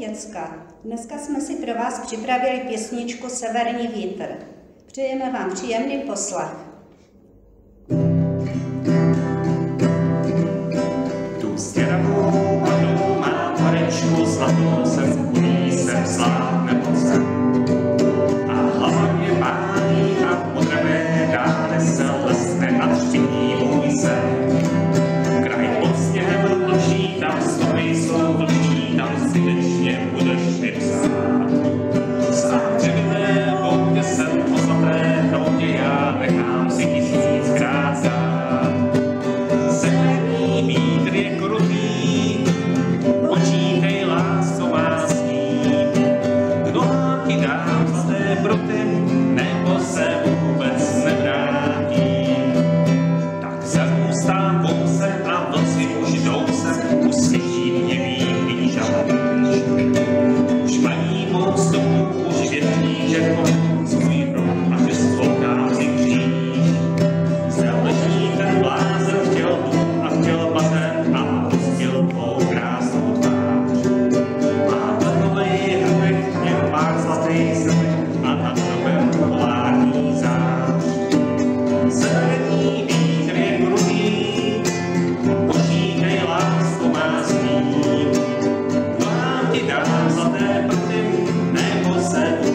Děcka, dneska jsme si pro vás připravili písničku Severní vítr. Přejeme vám příjemný poslech. Tu stěnou vodu má horečku zlatou, jsem chudý, jsem slab, nebo jsem zlaté prty, nebo se